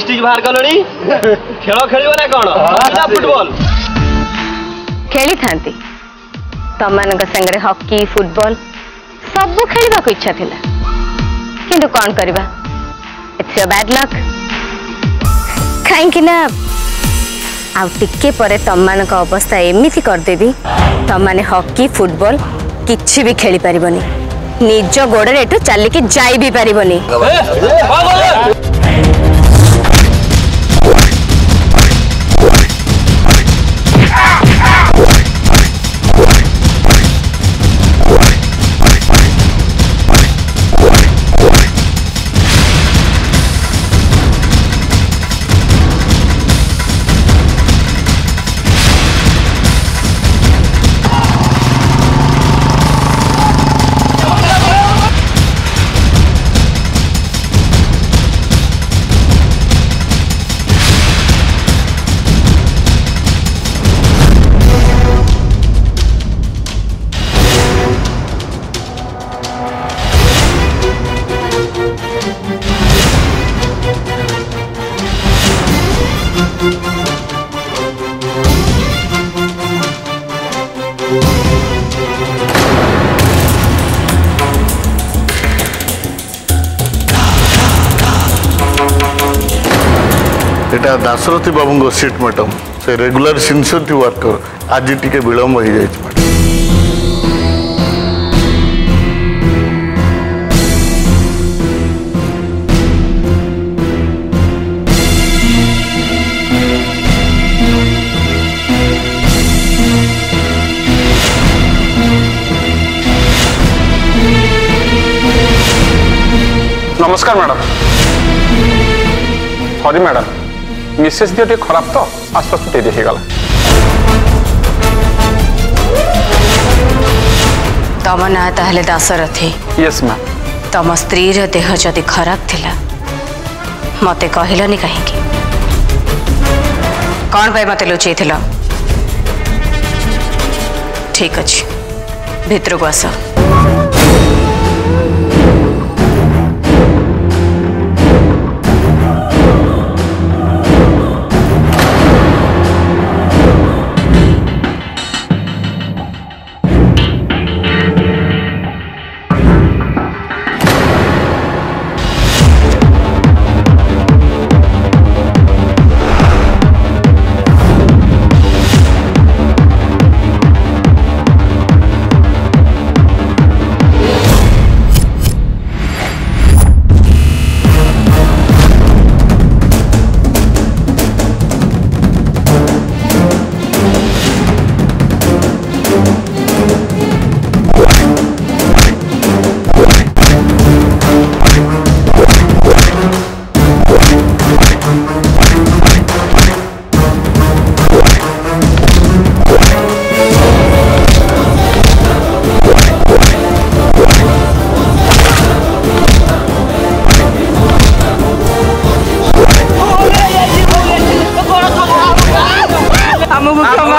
Stitch बाहर कल खेल खेल कौन फुटबल खेली था तमान हकी फुटबल सब खेल को इच्छा था कि कौन करवा बैड लक कहीं आे पर तमान अवस्था एमती करदेवि तमने हकी फुटबल कि खेली पार निज गोड़े चल के पार नहीं ଦାଶରଥୀ ବାବୁଙ୍କ ସିଟ୍ ମ୍ୟାଡ଼ାମ୍ ସେ ରେଗୁଲାର ସିନ୍ସିୟରିଟି ୱାର୍କର ଆଜି ଟିକେ ବିଳମ୍ବ ହେଇଯାଇଛି ମ୍ୟାଡ଼ାମ୍ नमस्कार मैडम सॉरी मैडम मिसेस दिया टे खराब तो आसपास तो टेढ़ी हीगला तमन आया तो हले दासरथी यस मैम तम स्त्री देह जदि खराब थी मत कह कहीं कौन भाई मत लुचे ठीक अच्छे भितर को आस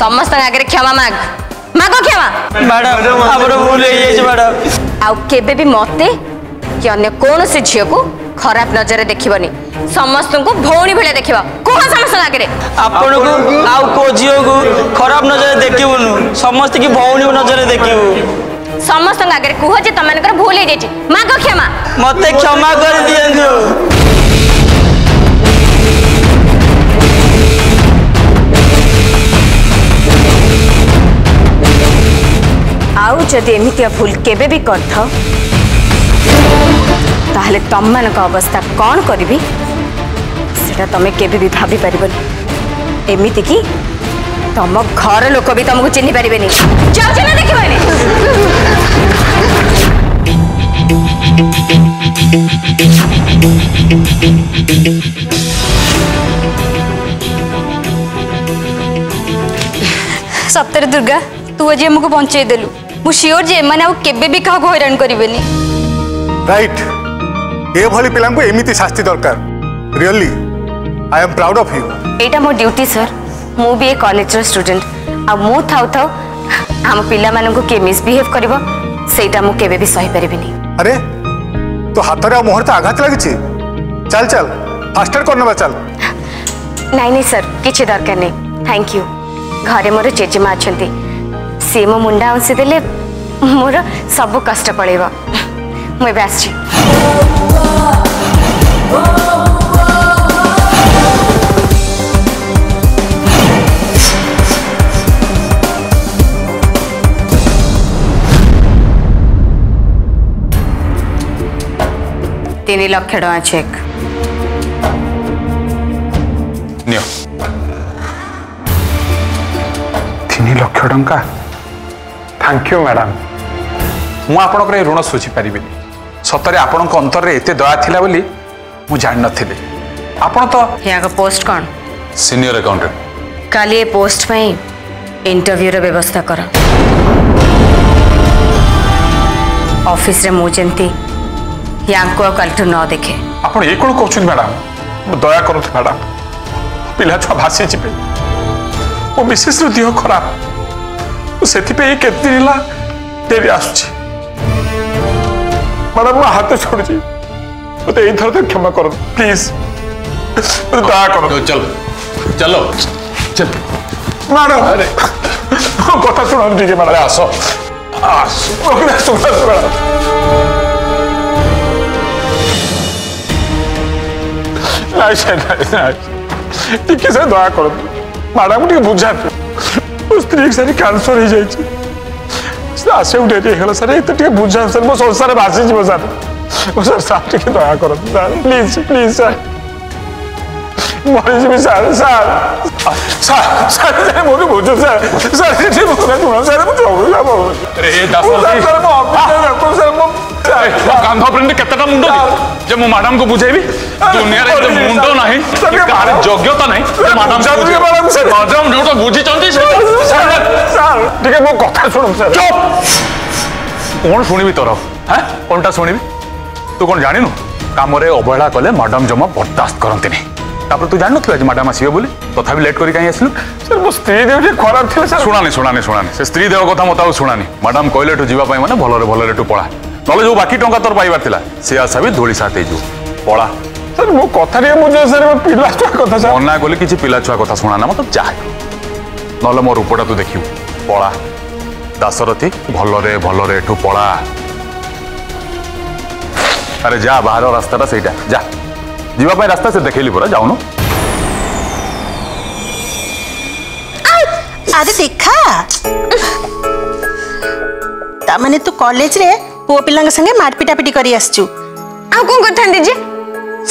समस्त आगे क्षमा माग माग क्षमा मैडम आपन कि अन्य कोन से को खराब नजर देखिबनी समस्त को भौणी भेले देखिबा खराब नजर देखिबनु समस्त की भौणी नजर देखिबु समस्त आगे कुहो जे भूल क्षमा मते क्षमा कर दियनु आदि एमतिया भूल केबे भी मान अवस्था कौन करी से तुम्हें केवे भी एमती कि तुम घर लोक भी तुमको चिन्ह पारे सत्य दुर्गा तू आज आमको बचेदेलु ମୁଁ ସିଓର ଯେ ଏମାନେ ଆଉ କେବେ ବି କାହାକୁ ହଇରାଣ କରିବେନି ରାଇଟ୍ ଏଭଳି ପିଲାଙ୍କୁ ଏମିତି ଶାସ୍ତି ଦରକାର really I am proud of you ଏଇଟା ମୋ ଡ୍ୟୁଟି ସାର୍ ମୁଁ ବି ଏ କଲେଜର ଷ୍ଟୁଡେଣ୍ଟ ଆଉ ମୁଁ ଥାଉ ଥାଉ ଆମ ପିଲାମାନଙ୍କୁ କିଏ ମିସବିହେଭ୍ କରିବ ସେଇଟା ମୁଁ କେବେ ବି ସହିପାରିବିନି ଆରେ ତୋ ହାତରେ ଆଉ ମୁହଁରେ ତ ଆଘାତ ଲାଗିଛି ଚାଲ ଚାଲ ଫାଷ୍ଟ ଏଡ୍ କରିନେବା ଚାଲ ନାଇଁ ନାଇଁ ସାର୍ କିଛି ଦରକାର ନାହିଁ ଥ୍ୟାଙ୍କ ୟୁ ଘରେ ମୋର ଜେଜେମା ଅଛନ୍ତି सी मो मुंडा उसी दिले मोर सब कष्ट पड़े मुझे आस तीन लक्ष टा चेक लक्ष टा ଥ୍ୟାଙ୍କ ୟୁ ମ୍ୟାଡ଼ାମ୍ ମୁଁ ଆପଣଙ୍କର ଏ ଋଣ ଶୁଝିପାରିବିନି ସତରେ ଆପଣଙ୍କ ଅନ୍ତରରେ ଏତେ ଦୟା ଥିଲା ବୋଲି ମୁଁ ଜାଣିନଥିଲି ଆପଣ ତ ପୋଷ୍ଟ କ'ଣ ସିନିୟର ଆକାଉଣ୍ଟାଣ୍ଟ କାଲି ଏ ପୋଷ୍ଟ ପାଇଁ ଇଣ୍ଟରଭ୍ୟୁର ବ୍ୟବସ୍ଥା କର ଅଫିସରେ ମୁଁ ଯେମିତି ୟାଙ୍କୁ ଆଉ କାଲିଠୁ ନ ଦେଖେ ଆପଣ ଏ କ'ଣ କହୁଛନ୍ତି ମ୍ୟାଡ଼ାମ୍ ମୁଁ ଦୟା କରୁଛି ମ୍ୟାଡ଼ାମ୍ ପିଲା ଛୁଆ ଭାସିଯିବେ ମୋ ମିସେସ୍ର ଦେହ ଖରାପ ସେଥିପାଇଁ କେତେ ଦିନ ହେଲା ଡେରି ଆସୁଛି ମ୍ୟାଡ଼ାମ୍ ମୁଁ ହାତ ଛୋଡ଼ୁଛି ମୋତେ ଏଇଥର ତ କ୍ଷମା କର ପ୍ଲିଜ୍ ମୋତେ ଦୟା କର ଚାଲ ଚାଲ ଚାଲ ମ୍ୟାଡ଼ାମ୍ କଥା ଶୁଣନ୍ତୁ ଟିକେ ମ୍ୟାଡ଼ାମ୍ ଆସ ଆସ ଶୁଣନ୍ତୁ ମ୍ୟାଡ଼ାମ୍ ନାଇଁ ସାର୍ ନାଇଁ ଟିକେ ସାର୍ ଦୟା କରନ୍ତୁ ମ୍ୟାଡ଼ାମ୍ ଟିକେ ବୁଝାନ୍ତୁ स्त्री सारी कैंसर हो जाए आसे उठेगा सर ये तो बुझा सर मो संसार भाषी जी सर सर सारे दया कर प्लीज प्लीज सर 말좀 살, 살. 아, 살, 살, 살, 모두 못 줘, 살. 살, 제 목에 누나 사람은 줘, 그래, 나 살. 사람은 없고, 살, 없고, 살, 뭐. काम अपने कितना मुंडो जब मैडम को बुझे भी दुनिया रे तो मुंडो नहीं कार योग्यता नहीं तो मैडम से बुझे मैडम से मैडम जो तो बुझी चंती से सर सर ठीक है वो कथा सुनो सर चुप कौन सुनिबी तोर हैं कोनटा सुनिबी तू कोन जानिनु कामरे अवहेला कले मैडम जमा बर्दाश्त करंती नहीं তারপরে তুই জানি নথিলা যে ম্যাডাম আসবে বলে তথাপি লেট করি কাই আসলু স্যার মো স্ত্রী দেহ যে খরাপ থিলা স্যার শুনানি শুনানি শুনানি সে স্ত্রী দেহ কথা মতো শুনানি ম্যাডাম কইলে এটু যাওয়া মানে ভালরে ভালরে এটু পড়া নহলে যে বাকি টঙ্কা তোর পাইবার লা সে আশা বি ধূলি সাথ হয়ে যাও পড়া স্যার মো কথা নিয়ে বুঝে স্যার মো পিলা ছুয়া কথা স্যার মনা কলে কিছু পিলা ছুয়া কথা শুনা না মতো যা নহলে মো রূপটা তু দেখিবু পড়া দাশরথী ভালরে ভালরে এটু পড়া আরে যা বাহার রাস্তাটা সেইটা যা जीवा रास्ता से देखेली परा जाऊन देखा तू कॉलेज रे पुओ पिलांग संगे मारपिटा पिटी करी आ कोन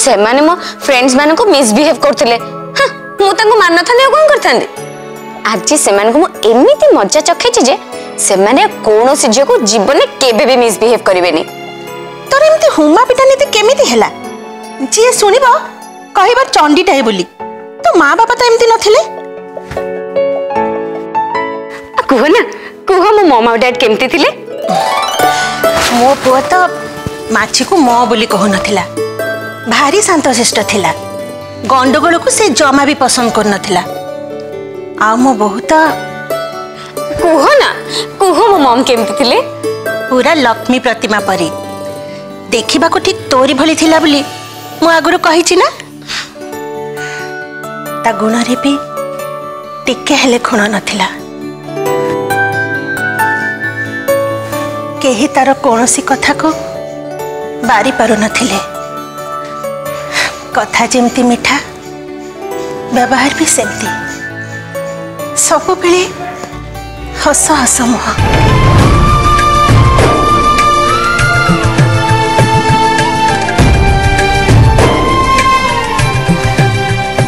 से माने मो फ्रेंड्स मान को मिसबिहेव करथले हां मु तांको मारन थाने कोन आज से माने को मो एमिति मजा चखेची जे से माने कोनो जे को जीवन केबे भी मिसबिहेव करिवेनी तोर एमिति हुमा पिटा नीति केमिति हला ଯିଏ ଶୁଣିବ କହିବ ଚଣ୍ଡିଟାଏ ବୋଲି ତୋ ମା ବାପା ତ ଏମିତି ନଥିଲେ କୁହ ନା କୁହ ମୋ ମାମା ଡ୍ୟାଡ୍ କେମିତି ଥିଲେ ମୋ ପୁଅ ତ ମାଛିକୁ ମ ବୋଲି କହୁନଥିଲା ଭାରି ଶାନ୍ତଶିଷ୍ଟ ଥିଲା ଗଣ୍ଡଗୋଳକୁ ସେ ଜମା ବି ପସନ୍ଦ କରୁନଥିଲା ଆଉ ମୋ ବୋହୁ ତ କୁହ ନା କୁହ ମୋ ମମ୍ କେମିତି ଥିଲେ ପୁରା ଲକ୍ଷ୍ମୀ ପ୍ରତିମା ପରି ଦେଖିବାକୁ ଠିକ୍ ତୋରି ଭଳି ଥିଲା ବୋଲି ମୁଁ ଆଗରୁ କହିଛି ନା ତା ଗୁଣରେ ବି ଟିକେ ହେଲେ ଖୁଣ ନଥିଲା କେହି ତାର କୌଣସି କଥାକୁ ବାରି ପାରୁନଥିଲେ କଥା ଯେମିତି ମିଠା ବ୍ୟବହାର ବି ସେମିତି ସବୁବେଳେ ହସ ହସ ମୁହଁ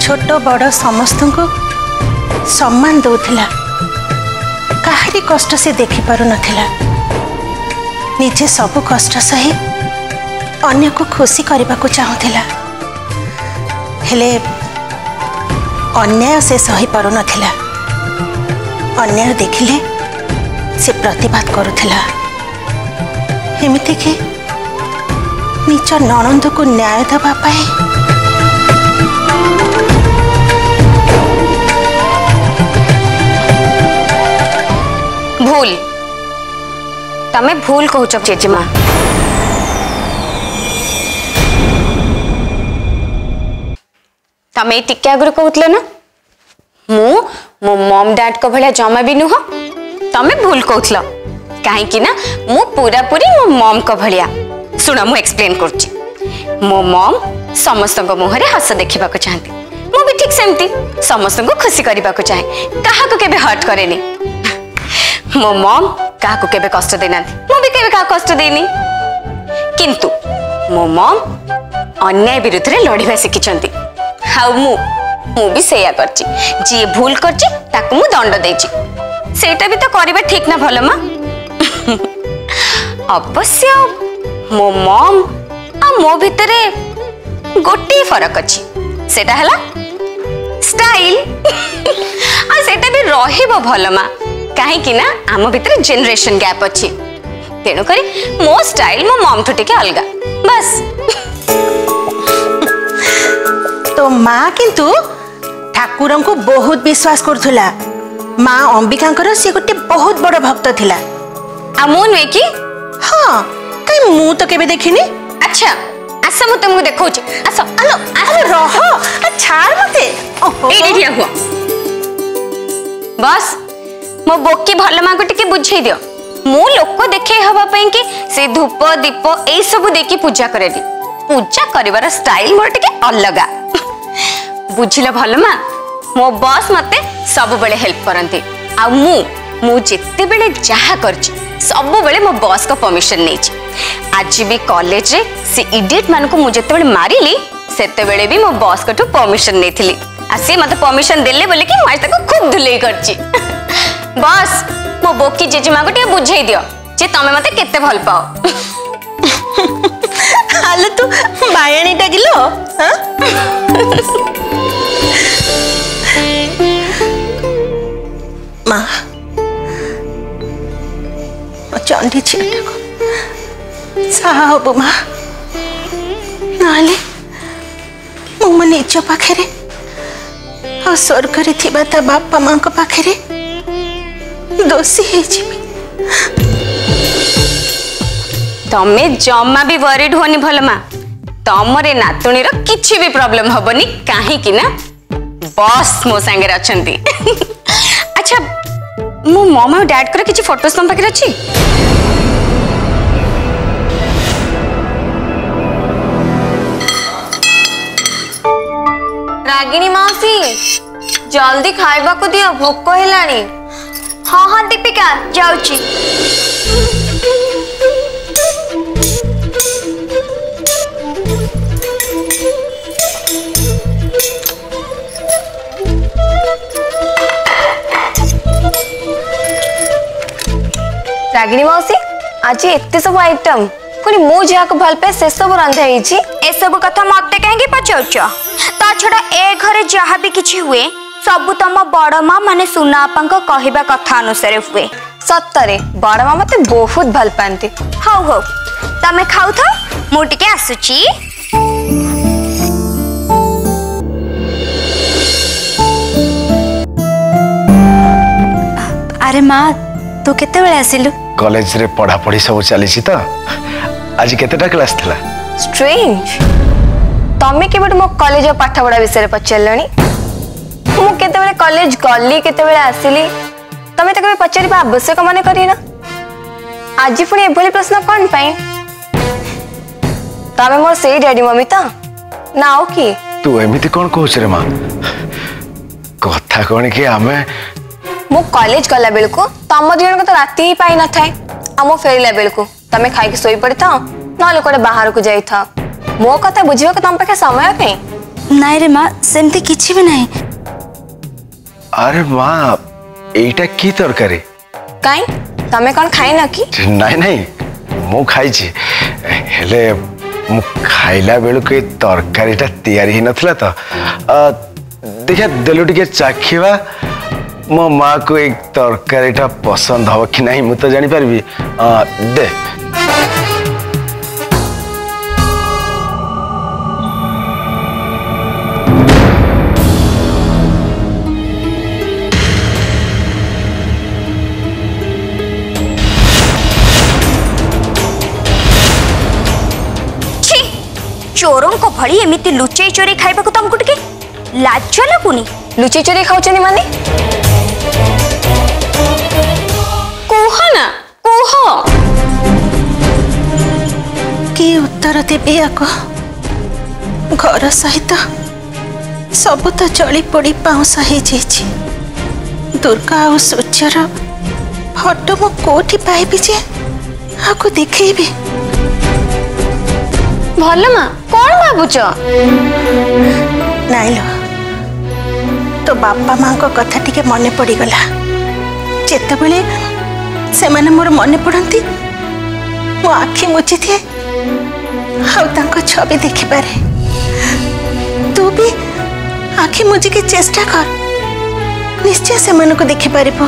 छोट बड़ समस्त को सम्मान दूसरा कहारी कष्ट से देखी पार नजे सब कष्ट सही अन्य को खुशी करने को चाहूला अन्याय से सही पार अन्याय देखिले से प्रतिबाद करूला एमती कि निज नणंद को न्याय देवाई भूल तमें भूल कह चेजेमा तमें टे आगर कहते ना मु मो मम डाड को भाया जमा भी नुह तमें भूल कौ कहीं पूरा पूरी मो मम को भाया शुण मु एक्सप्लेन कर मो मम समस्त मुहरे हस देखा चाहती मुझे ठीक सेमती समस्त खुशी करने को चाहे क्या हट हर्ट ମୋ ମମ୍ କାହାକୁ କେବେ କଷ୍ଟ ଦେଇନାହାନ୍ତି ମୁଁ ବି କେବେ କାହାକୁ କଷ୍ଟ ଦେଇନି କିନ୍ତୁ ମୋ ମମ୍ ଅନ୍ୟାୟ ବିରୁଦ୍ଧରେ ଲଢ଼ିବା ଶିଖିଛନ୍ତି ଆଉ ମୁଁ ମୁଁ ବି ସେଇଆ କରିଛି ଯିଏ ଭୁଲ କରିଛି ତାକୁ ମୁଁ ଦଣ୍ଡ ଦେଇଛି ସେଇଟା ବି ତ କରିବା ଠିକ୍ ନା ଭଲ ମା ଅବଶ୍ୟ ମୋ ମମ୍ ଆଉ ମୋ ଭିତରେ ଗୋଟିଏ ଫରକ ଅଛି ସେଟା ହେଲା ଷ୍ଟାଇଲ ଆଉ ସେଟା ବି ରହିବ ଭଲ ମା କାହିଁକି ନା ଆମ ଭିତରେ ଜେନେରେସନ ଗ୍ୟାପ୍ ଅଛି ତେଣୁକରି ମୋ ଷ୍ଟାଇଲ ମୋ ମମ୍ଠୁ ଟିକେ ଅଲଗା ବାସ୍ ତୋ ମା କିନ୍ତୁ ଠାକୁରଙ୍କୁ ବହୁତ ବିଶ୍ୱାସ କରୁଥିଲା ମା ଅମ୍ବିକାଙ୍କର ସିଏ ଗୋଟେ ବହୁତ ବଡ଼ ଭକ୍ତ ଥିଲା ଆଉ ମୁଁ ନୁହେଁ କି ହଁ କାଇଁ ମୁଁ ତ କେବେ ଦେଖିନି ଆଚ୍ଛା ଆସ ମୁଁ ତମକୁ ଦେଖଉଛି ଆସ ଆଲୋ ଆସ ରହ ଛାଡ଼ ମୋତେ ଏଇଠି ଠିଆ ହୁଅ ବସ୍ मो बोकी भलमा को टिके बुझे दियो मु लोक देखे हवा पई कि से धूप दीप ए सब देखि पूजा करे दी पूजा करिवार स्टाइल मोर टिके अलग बुझिलो भलमा मो बॉस मते सब बेले हेल्प करंती आ मु मु जित्ते बेले जहा करछि सब बेले मो बॉस को परमिशन नै छि आज भी कॉलेज रे से इडियट मान को मु जत्ते बेले मारिली सेते बेले भी मो बॉस कठो परमिशन नै थिली आ से मते परमिशन देले बोले कि मैं तको खूब धुलई करछि বস মো বোকি জেজেমা গোটে বুঝাই দিও যে তুমি মতে কেতে ভাল পাও আলো তো বায়ানিটা গিলো হ্যাঁ মা চণ্ডী ছেলেটাকে সাহা হব মা নহলে ମୁଁ ମୋ ନିଜ ପାଖରେ ଆଉ ସ୍ୱର୍ଗରେ ଥିବା ତା ବାପା ମାଙ୍କ ପାଖରେ दोषी तमें जमा भी वरीड हुए भल माँ तुमरे नातुणी कि प्रोब्लेम हेनी कहीं बस मो सांग अच्छा मो मम डैड कि फोटो तुम पाखे अच्छी रागिणी मौसी जल्दी खावा दि भोक है हाँ हाँ दीपिका जाऊ रागिणी मौसी आज एत सब आइटम पुणी मो जहा भल पाए से सब रंधाई ए सब कथा मत कहीं पचार छा ए घरे जहाँ भी किछी हुए ସବୁ ତମ ବଡ଼ ମା ମାନେ ସୁନା ଆପାଙ୍କ କହିବା କଥା ଅନୁସାରେ ହୁଏ ସତରେ ବଡ଼ ମା ମତେ ବହୁତ ଭଲ ପାଆନ୍ତି ହଉ ହଉ ତମେ ଖାଉଥାଅ ମୁଁ ଟିକେ ଆସୁଛି ଆରେ ମା ତୁ କେତେବେଳେ ଆସିଲୁ କଲେଜରେ ପଢ଼ାପଢ଼ି ସବୁ ଚାଲିଛି ତ ଆଜି କେତେଟା କ୍ଲାସ୍ ଥିଲା ଷ୍ଟ୍ରେଞ୍ଜ ତମେ କେବେଠୁ ମୋ କଲେଜ ପାଠ ପଢ଼ା ବିଷୟରେ ପଚାରିଲଣି जेते बेले कॉलेज गल्ली केते बेले आसीली तमे तके आवश्यक माने करी आज पुनी एभली प्रश्न कोन पई तमे मोर सेई डैडी मम्मी त नाओ की तू एमिति कोन कहछ रे मां कथा कोन के आमे मो कॉलेज गला बेल को तम दिन को त राती ही पाई न थाए आ मो फेरला खाई के पड़ था ना लोकडे बाहर को जाई मो कथा बुझियो के तम समय पई रे मां सेमती किछी भी अरे मा एटा की तरकारी काई तमे कोन खाई ना की नाही नाही मु खाई छी हेले मु खाइला बेलु के तरकारीटा तयारी हि नथला त तो। देखे देलु टिके चाखिवा मो मा को एक तरकारीटा पसंद हो कि नाही मु त तो जानि परबी दे भमित लुचे चोरी खावाक तुमको टे लाज लगुनि लुचे चोरी खाऊ मान उत्तर देवे घर सहित सब तो चली पड़ी पाऊस दुर्गा और सूर्यर फटो मुठी पाइबी जे आपको देखी भल କଣ ଭାବୁଛ ନାଇଁଲ ତୋ ବାପା ମାଙ୍କ କଥା ଟିକେ ମନେ ପଡ଼ିଗଲା ଯେତେବେଳେ ସେମାନେ ମୋର ମନେ ପଡ଼ନ୍ତି ମୋ ଆଖି ମୁଜିଦିଏ ଆଉ ତାଙ୍କ ଛବି ଦେଖିପାରେ ତୁ ବି ଆଖି ମୁଜିକି ଚେଷ୍ଟା କର ନିଶ୍ଚୟ ସେମାନଙ୍କୁ ଦେଖିପାରିବୁ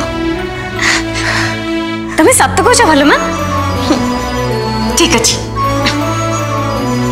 ତମେ ସତ କହୁଛ ଭଲ ମା ଠିକ ଅଛି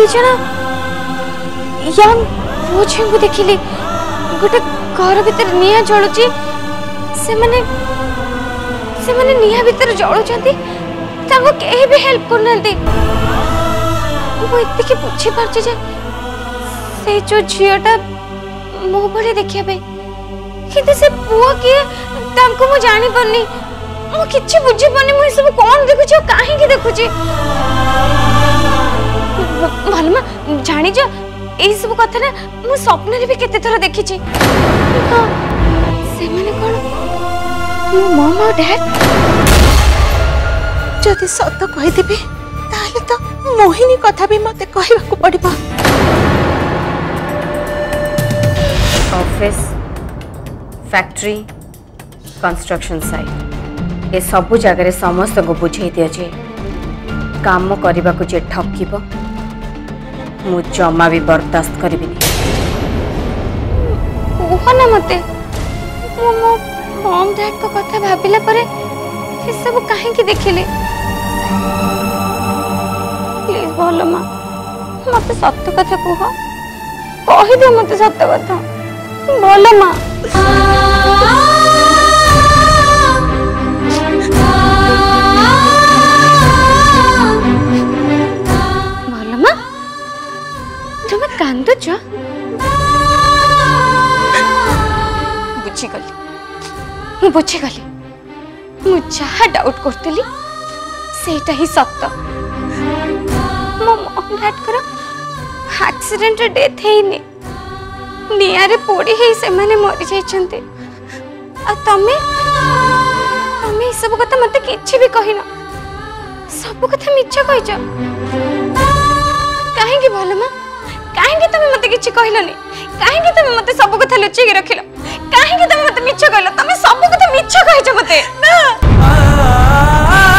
ଦୁଇଜଣ ୟଙ୍ଗ ପୁଅ ଝିଅଙ୍କୁ ଦେଖିଲି ଗୋଟେ ଘର ଭିତରେ ନିଆଁ ଜଳୁଛି ସେମାନେ ସେମାନେ ନିଆଁ ଭିତରେ ଜଳୁଛନ୍ତି ତାଙ୍କୁ କେହି ବି ହେଲ୍ପ କରୁନାହାନ୍ତି ମୁଁ ଏତିକି ବୁଝିପାରୁଛି ଯେ ସେଇ ଯୋଉ ଝିଅଟା ମୋ ଭଳି ଦେଖିବା ପାଇଁ କିନ୍ତୁ ସେ ପୁଅ କିଏ ତାଙ୍କୁ ମୁଁ ଜାଣିପାରୁନି ମୁଁ କିଛି ବୁଝିପାରୁନି ମୁଁ ଏସବୁ କ'ଣ ଦେଖୁଛି ଆଉ କାହିଁକି ଦେଖୁଛି ভাল না জানি যে এই সব কথা না মো স্বপ্নে কিতে তারা দেখিছি সিগনি কো মোমা ডেক যদি সত্য কই দিবি তাহলে তো মোহিনী কথা বি মতে কইবাকো পড়িবা অফিস ফ্যাক্টরি কনস্ট্রাকশন সাইট এই সব জাগারে সমস্ত গো বুঝিয়ে দিছি কাম করিবা কো জে ঠকিব ମୁଁ ଜମା ବି ବରଦାସ୍ତ କରିବିନି କୁହ ନା ମତେ ମୁଁ ମୋ ମମ ଡ୍ୟାଡଙ୍କ କଥା ଭାବିଲା ପରେ ଏସବୁ କାହିଁକି ଦେଖିଲି ପ୍ଲିଜ ଭଲ ମା ମତେ ସତ କଥା କୁହ କହିଦିଅ ମତେ ସତ କଥା ଭଲ ମା डाउट करतली ही सत्य मो मॉमलेट एक्सीडेंट डेथ हेने पोड़ी हे से माने मरि जाय छनते आ तमे सब कथा मते किछि भी कहिनो सब कथा मिच्छा कहिछ भलमा କାହିଁକି ତମେ ମୋତେ କିଛି କହିଲନି କାହିଁକି ତମେ ମୋତେ ସବୁ କଥା ଲୁଚେଇକି ରଖିଲ କାହିଁକି ତମେ ମୋତେ ମିଛ କହିଲ ତମେ ସବୁ କଥା ମିଛ କହିଛ ମୋତେ ନା